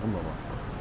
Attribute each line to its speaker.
Speaker 1: 看么吧？